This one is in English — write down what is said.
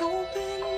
open